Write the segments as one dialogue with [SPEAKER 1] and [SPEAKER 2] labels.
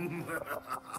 [SPEAKER 1] Ha ha ha ha!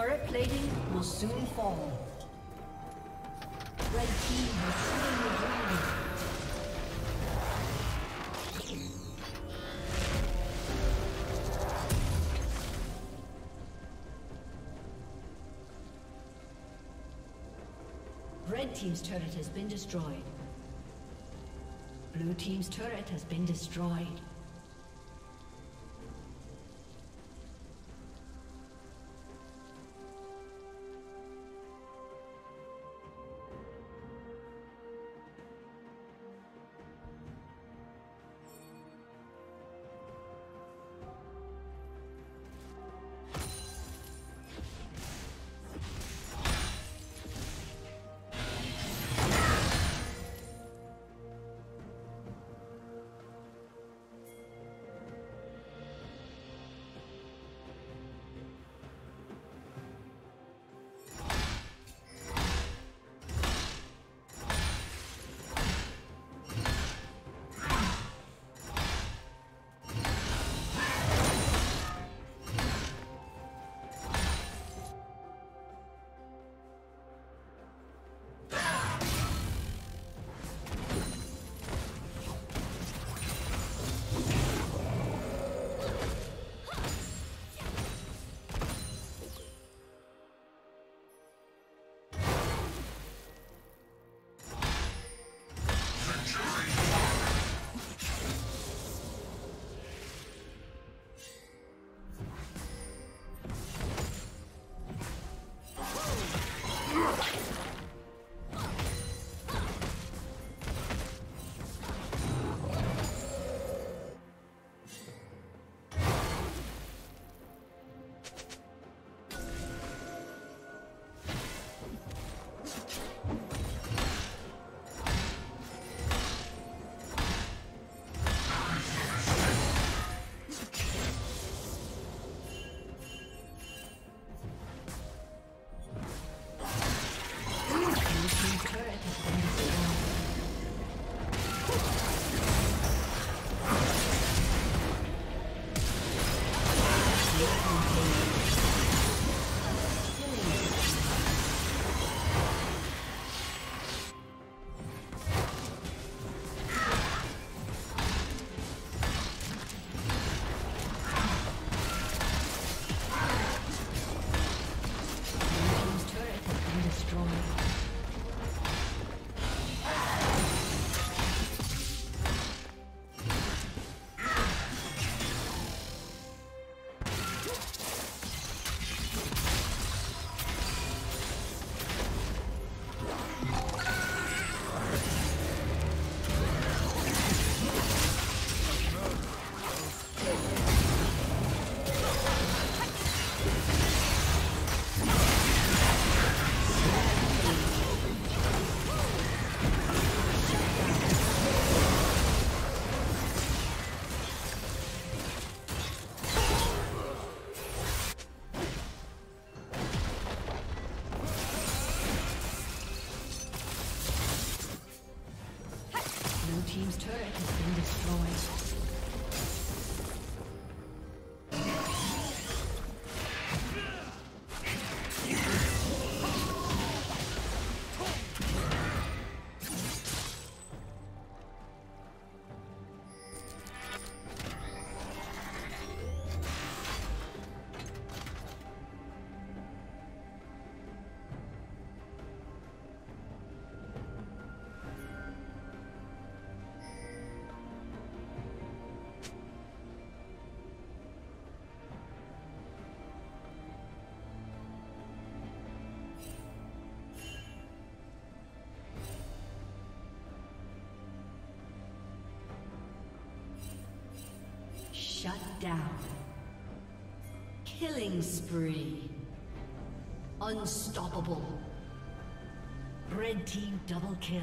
[SPEAKER 1] Turret plating will soon fall. Red team has slain the dragon. Red Team's turret has been destroyed. Blue Team's turret has been destroyed. Down. Killing spree. Unstoppable. Red team double kill.